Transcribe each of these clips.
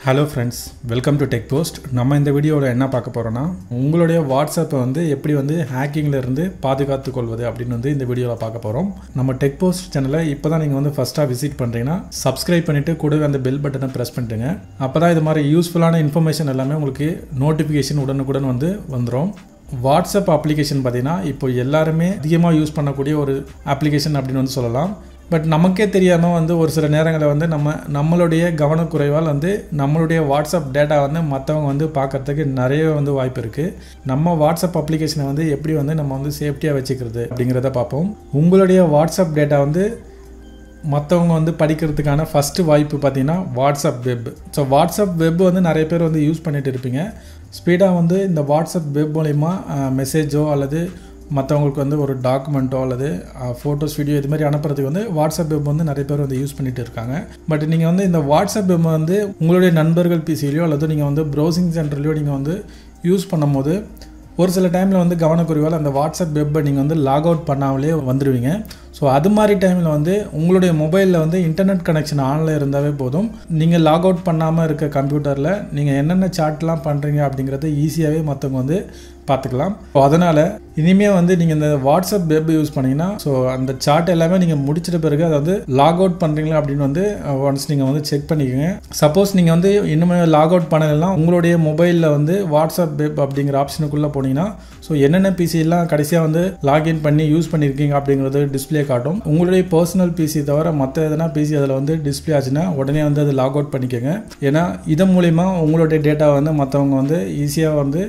Hello friends welcome to tech post நம்ம இந்த வீடியோவில் என்ன பார்க்க போகிறோன்னா உங்களுடைய வாட்ஸ்அப்பை வந்து எப்படி வந்து ஹேக்கிங்லேருந்து பாதுகாத்து கொள்வது அப்படின்னு வந்து இந்த வீடியோவில் பார்க்க போகிறோம் நம்ம டெக் போஸ்ட் சேனலை இப்போ தான் நீங்கள் வந்து ஃபஸ்ட்டாக விசிட் பண்ணுறீங்கன்னா சப்ஸ்கிரைப் பண்ணிவிட்டு கூடவே அந்த பெல் பட்டனை ப்ரெஸ் பண்ணிட்டுங்க அப்போ தான் இது மாதிரி யூஸ்ஃபுல்லான இன்ஃபர்மேஷன் எல்லாமே உங்களுக்கு நோட்டிஃபிகேஷன் உடனுக்குடன் வந்து வந்துடும் வாட்ஸ்அப் அப்ளிகேஷன் பார்த்தீங்கன்னா இப்போ எல்லாருமே அதிகமாக யூஸ் பண்ணக்கூடிய ஒரு அப்ளிகேஷன் அப்படின்னு வந்து சொல்லலாம். பட் நமக்கே தெரியாமல் வந்து ஒரு சில நேரங்களில் வந்து நம்ம நம்மளுடைய கவனக்குறைவால் வந்து நம்மளுடைய வாட்ஸ்அப் டேட்டா வந்து மற்றவங்க வந்து பார்க்கறதுக்கு நிறைய வந்து வாய்ப்பு இருக்குது நம்ம வாட்ஸ்அப் அப்ளிகேஷனை வந்து எப்படி வந்து நம்ம வந்து சேஃப்டியாக வச்சுக்கிறது அப்படிங்கிறத பார்ப்போம். உங்களுடைய வாட்ஸ்அப் டேட்டா வந்து மற்றவங்க வந்து படிக்கிறதுக்கான ஃபஸ்ட்டு வாய்ப்பு பார்த்திங்கன்னா WhatsApp web so WhatsApp web வந்து நிறைய பேர் வந்து யூஸ் பண்ணிட்டு இருப்பீங்க. ஸ்பீடாக வந்து இந்த வாட்ஸ்அப் வெப் மூலிமா மெசேஜோ அல்லது மற்றவங்களுக்கு வந்து ஒரு டாக்குமெண்ட்டோ அல்லது ஃபோட்டோஸ் வீடியோ இது மாதிரி அனுப்புறதுக்கு வந்து வாட்ஸ்அப் வெப் வந்து நிறைய பேர் வந்து யூஸ் பண்ணிட்டு இருக்காங்க. பட் நீங்கள் வந்து இந்த வாட்ஸ்அப் வெப் வந்து உங்களுடைய நண்பர்கள் பிசிலையோ அல்லது நீங்கள் வந்து ப்ரௌசிங் சென்டர்லையோ நீங்கள் வந்து யூஸ் பண்ணும்போது ஒரு சில டைமில் வந்து கவனக்குறைவால் அந்த வாட்ஸ்அப் வெப்பை நீங்கள் வந்து லாக் அவுட் பண்ணாமலே வந்துடுவீங்க ஸோ அது மாதிரி டைமில் வந்து உங்களுடைய மொபைலில் வந்து இன்டர்நெட் கனெக்ஷன் ஆனில் இருந்தாவே போதும். நீங்கள் லாக் அவுட் பண்ணாமல் இருக்க கம்ப்யூட்டரில் நீங்கள் என்னென்ன சாட்லாம் பண்ணுறீங்க அப்படிங்கிறத ஈஸியாகவே மற்றவங்க வந்து பார்த்துக்கலாம். ஸோ அதனால் இனிமேல் வந்து நீங்கள் இந்த வாட்ஸ்அப் வெப் யூஸ் பண்ணிங்கன்னா ஸோ அந்த சார்ட் எல்லாமே நீங்கள் முடிச்சிட்ட பிறகு அதை வந்து லாக் அவுட் பண்ணுறீங்களா அப்படின்னு வந்து uh, ஒன்ஸ் நீங்கள் வந்து செக் பண்ணிக்கோங்க. சப்போஸ் நீங்கள் வந்து இன்னுமே லாக் அவுட் பண்ணலாம் உங்களுடைய மொபைலில் வந்து வாட்ஸ்அப் வெப் அப்படிங்கிற ஆப்ஷனுக்குள்ளே போனீங்கன்னா ஸோ என்னென்ன பிசிலாம் கடைசியாக வந்து லாகின் பண்ணி யூஸ் பண்ணியிருக்கீங்க அப்படிங்கிறது டிஸ்பிளே காட்டும். உங்களுடைய பர்சனல் பிசி தவிர மற்ற எதனா பிசி அதில் வந்து டிஸ்பிளே ஆச்சுன்னா உடனே வந்து அதை லாக் அவுட் பண்ணிக்கோங்க. ஏன்னா இதன் மூலிமா உங்களுடைய டேட்டா வந்து மற்றவங்க வந்து ஈஸியாக வந்து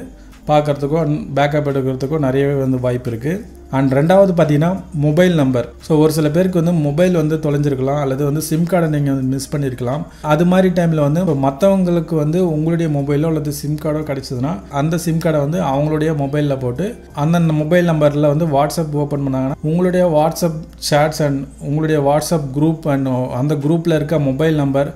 பார்க்குறதுக்கோ பேக்கப் எடுக்கிறதுக்கோ நிறையவே வந்து வாய்ப்பு இருக்குது அண்ட் ரெண்டாவது பார்த்தீங்கன்னா மொபைல் நம்பர் ஸோ ஒரு சில பேருக்கு வந்து மொபைல் வந்து தொலைஞ்சிருக்கலாம் அல்லது வந்து சிம் கார்டை நீங்கள் வந்து மிஸ் பண்ணியிருக்கலாம் அது மாதிரி டைமில் வந்து இப்போ மற்றவங்களுக்கு வந்து உங்களுடைய மொபைலோ அல்லது சிம் கார்டோ கிடச்சிதுன்னா அந்த சிம் கார்டை வந்து அவங்களுடைய மொபைலில் போட்டு அந்த மொபைல் நம்பரில் வந்து வாட்ஸ்அப் ஓப்பன் பண்ணாங்கன்னா உங்களுடைய வாட்ஸ்அப் சேட்ஸ் அண்ட் உங்களுடைய வாட்ஸ்அப் குரூப் அண்ட் அந்த குரூப்பில் இருக்க மொபைல் நம்பர்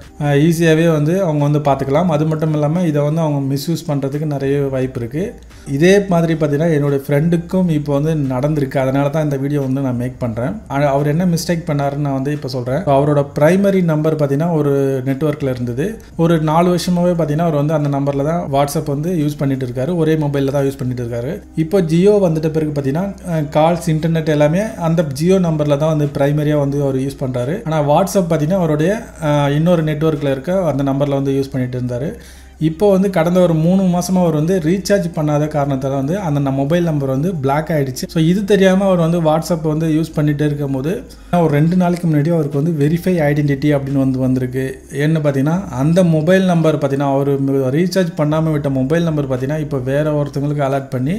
ஈஸியாகவே வந்து அவங்க வந்து பார்த்துக்கலாம் அது மட்டும் இல்லாமல் இதை வந்து அவங்க மிஸ்யூஸ் பண்ணுறதுக்கு நிறைய வாய்ப்பு இருக்குது இதே மாதிரி பார்த்தீங்கன்னா என்னுடைய ஃப்ரெண்டுக்கும் இப்போ வந்து நடந்திருக்கு. இருக்குது அதனால தான் இந்த வீடியோ வந்து நான் மேக் பண்ணுறேன் அவர் என்ன மிஸ்டேக் பண்ணாருன்னு நான் வந்து இப்போ சொல்கிறேன் அவரோட ப்ரைமரி நம்பர் பார்த்தீங்கன்னா ஒரு நெட்ஒர்க்கில் இருந்தது. ஒரு நாலு வருஷமாகவே பார்த்தீங்கன்னா அவர் வந்து அந்த நம்பரில் தான் வாட்ஸ்அப் வந்து யூஸ் பண்ணிட்டு இருக்காரு. ஒரே மொபைலில் தான் யூஸ் பண்ணிட்டு இருக்காரு. இப்போ ஜியோ வந்துட்ட பிறகு பார்த்தீங்கன்னா கால்ஸ் இன்டர்நெட் எல்லாமே அந்த ஜியோ நம்பரில் தான் வந்து ப்ரைமரியாக வந்து அவர் யூஸ் பண்ணுறாரு ஆனால் வாட்ஸ்அப் பார்த்தீங்கன்னா அவருடைய இன்னொரு நெட்ஒர்க்கில் இருக்க அந்த நம்பரில் வந்து யூஸ் பண்ணிட்டு இருந்தார். இப்போ வந்து கடந்த ஒரு மூணு மாதமாக அவர் வந்து ரீசார்ஜ் பண்ணாத காரணத்தால் வந்து அந்த மொபைல் நம்பர் வந்து பிளாக் ஆகிடுச்சு ஸோ இது தெரியாமல் அவர் வந்து வாட்ஸ்அப் வந்து யூஸ் பண்ணிகிட்டே இருக்கும் போது ஒரு ரெண்டு நாளைக்கு முன்னாடி அவருக்கு வந்து வெரிஃபை ஐடென்டிட்டி அப்படின்னு வந்து வந்திருக்கு. என்ன பார்த்தீங்கன்னா அந்த மொபைல் நம்பர் பார்த்தீங்கன்னா அவர் ரீசார்ஜ் பண்ணாமல் விட்ட மொபைல் நம்பர் பார்த்தீங்கன்னா இப்போ வேற ஒருத்தவங்களுக்கு அலர்ட் பண்ணி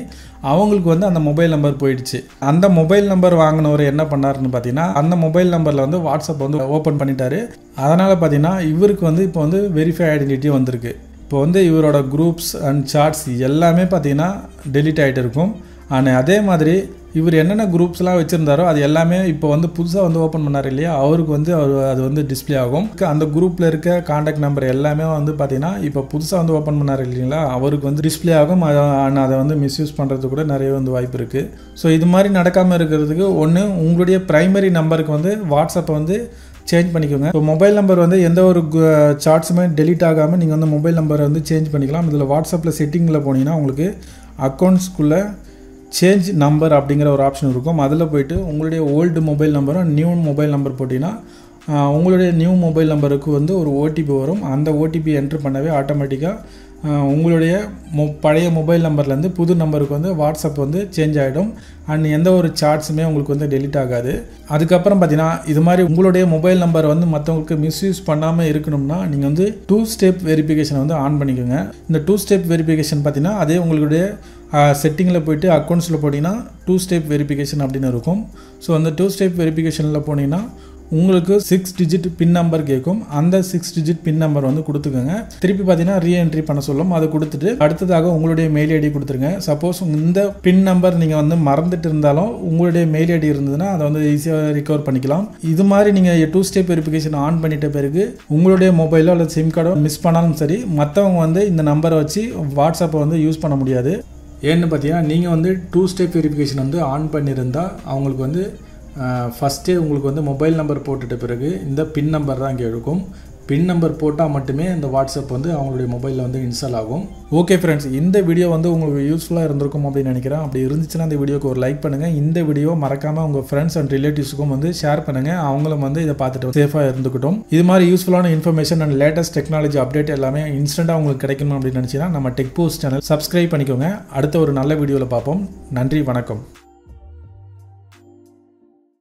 அவங்களுக்கு வந்து அந்த மொபைல் நம்பர் போயிடுச்சு. அந்த மொபைல் நம்பர் வாங்கினவர் என்ன பண்ணாருன்னு பார்த்தீங்கன்னா அந்த மொபைல் நம்பரில் வந்து வாட்ஸ்அப் வந்து ஓப்பன் பண்ணிட்டாரு. அதனால் பார்த்தீங்கன்னா இவருக்கு வந்து இப்போ வந்து வெரிஃபை ஐடென்டிட்டி வந்திருக்கு. இப்போ வந்து இவரோட குரூப்ஸ் அண்ட் சார்ட்ஸ் எல்லாமே பார்த்தீங்கன்னா டெலிட் ஆகிட்டு இருக்கும். ஆனால் அதே மாதிரி இவர் என்னென்ன குரூப்ஸ்லாம் வச்சுருந்தாரோ அது எல்லாமே இப்போ வந்து புதுசாக வந்து ஓப்பன் பண்ணார் இல்லையா? அவருக்கு வந்து அவர் அது வந்து டிஸ்பிளே ஆகும். அந்த குரூப்பில் இருக்க காண்டாக்ட் நம்பர் எல்லாமே வந்து பார்த்தீங்கன்னா இப்போ புதுசாக வந்து ஓப்பன் பண்ணார் இல்லைங்களா? அவருக்கு வந்து டிஸ்பிளே ஆகும். ஆனால் அதை வந்து மிஸ்யூஸ் பண்ணுறது கூட நிறைய வந்து வாய்ப்பு இருக்குது ஸோ இது மாதிரி நடக்காமல் இருக்கிறதுக்கு ஒன்று உங்களுடைய ப்ரைமரி நம்பருக்கு வந்து வாட்ஸ்அப்பை வந்து சேஞ்ச் பண்ணிக்கோங்க. இப்போ மொபைல் நம்பர் வந்து எந்த ஒரு சார்ட்ஸுமே டெலிட் ஆகாமல் நீங்கள் வந்து மொபைல் நம்பரை வந்து சேஞ்ச் பண்ணிக்கலாம். இதில் வாட்ஸ்அப்பில் செட்டிங்கில் போனீங்கன்னா உங்களுக்கு அக்கௌண்ட்ஸ்குள்ளே சேஞ்ச் நம்பர் அப்படிங்கிற ஒரு ஆப்ஷன் இருக்கும். அதில் போயிட்டு உங்களுடைய ஓல்டு மொபைல் நம்பரும் நியூ மொபைல் நம்பர் போட்டிங்கன்னா உங்களுடைய நியூ மொபைல் நம்பருக்கு வந்து ஒரு ஓடிபி வரும். அந்த ஓடிபி என்ட்ரு பண்ணவே ஆட்டோமேட்டிக்காக உங்களுடைய மொ பழைய மொபைல் நம்பர்லேருந்து புது நம்பருக்கு வந்து வாட்ஸ்அப் வந்து சேஞ்ச் ஆகிடும் அண்ட் எந்த ஒரு சார்ட்ஸுமே உங்களுக்கு வந்து டெலிட் ஆகாது. அதுக்கப்புறம் பார்த்தீங்கன்னா இது மாதிரி உங்களுடைய மொபைல் நம்பர் வந்து மற்றவங்களுக்கு மிஸ்யூஸ் பண்ணாமல் இருக்கணும்னா நீங்கள் வந்து டூ ஸ்டெப் வெரிஃபிகேஷன் வந்து ஆன் பண்ணிக்கோங்க. இந்த டூ ஸ்டெப் வெரிஃபிகேஷன் பார்த்தீங்கன்னா அதே உங்களுடைய செட்டிங்கில் போயிட்டு அக்கௌண்ட்ஸில் போட்டிங்கன்னா டூ ஸ்டெப் வெரிஃபிகேஷன் அப்படின்னு இருக்கும். ஸோ அந்த டூ ஸ்டெப் வெரிஃபிகேஷனில் போனீங்கன்னா உங்களுக்கு சிக்ஸ் டிஜிட் பின் நம்பர் கேட்கும் அந்த சிக்ஸ் டிஜிட் பின் நம்பர் வந்து கொடுத்துக்கோங்க. திருப்பி பார்த்தீங்கன்னா ரீஎன்ட்ரி பண்ண சொல்லும். அதை கொடுத்துட்டு அடுத்ததாக உங்களுடைய மெயில் ஐடி கொடுத்துருங்க. சப்போஸ் இந்த பின் நம்பர் நீங்கள் வந்து மறந்துட்டு இருந்தாலும் உங்களுடைய மெயில் ஐடி இருந்ததுன்னா அதை வந்து ஈஸியாக ரிகவர் பண்ணிக்கலாம். இது மாதிரி நீங்கள் டூ ஸ்டெப் வெரிஃபிகேஷன் ஆன் பண்ணிட்ட பிறகு உங்களுடைய மொபைலோ அல்லது சிம் கார்டோ மிஸ் பண்ணாலும் சரி மற்றவங்க வந்து இந்த நம்பரை வச்சு வாட்ஸ்அப்பை வந்து யூஸ் பண்ண முடியாது. ஏன்னு பார்த்தீங்கன்னா நீங்கள் வந்து டூ ஸ்டெப் வெரிஃபிகேஷன் வந்து ஆன் பண்ணியிருந்தால் அவங்களுக்கு வந்து ஃபஸ்ட்டே உங்களுக்கு வந்து மொபைல் நம்பர் போட்டுட்ட பிறகு இந்த பின் நம்பர் தான் இங்கே இருக்கும். பின் நம்பர் போட்டால் மட்டுமே இந்த வாட்ஸ்அப் வந்து அவங்களுடைய மொபைலில் வந்து இன்ஸ்டால் ஆகும். ஓகே ஃப்ரெண்ட்ஸ் இந்த வீடியோ வந்து உங்களுக்கு யூஸ்ஃபுல்லாக இருந்திருக்கும் அப்படின்னு நினைக்கிறேன். அப்படி இருந்துச்சுன்னா இந்த வீடியோக்கு ஒரு லைக் பண்ணுங்கள் இந்த வீடியோ மறக்காமல் உங்கள் ஃப்ரெண்ட்ஸ் அண்ட் ரிலேட்டிவ்ஸுக்கும் வந்து ஷேர் பண்ணுங்கள் அவங்களும் வந்து இதை பார்த்துட்டு சேஃபாக இருந்துக்கிட்டோம் இது மாதிரி யூஸ்ஃபுல்லான information and latest technology update எல்லாமே இன்ஸ்டண்ட்டாக உங்களுக்கு கிடைக்கணும் அப்படின்னு நினச்சினா நம்ம டெக் போஸ்ட் சேனல் சப்ஸ்கிரைப் பண்ணிக்கோங்க. அடுத்த ஒரு நல்ல வீடியோவில் பார்ப்போம். நன்றி வணக்கம்.